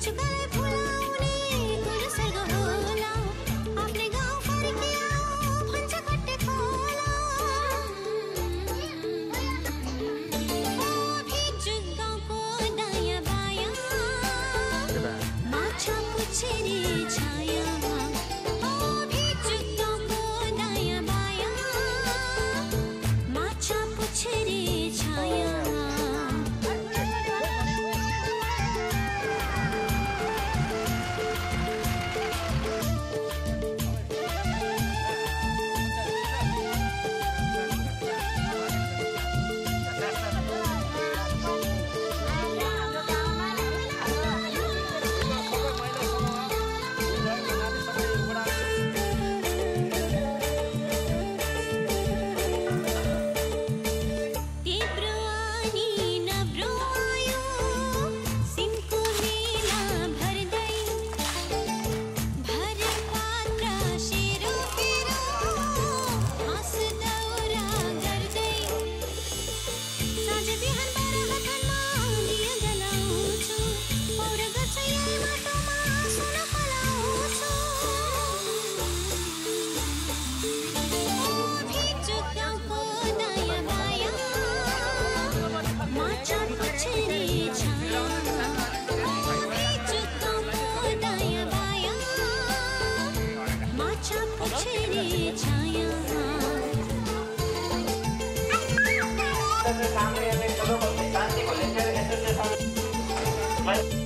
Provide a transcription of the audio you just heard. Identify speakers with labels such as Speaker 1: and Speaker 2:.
Speaker 1: Portugal.
Speaker 2: はい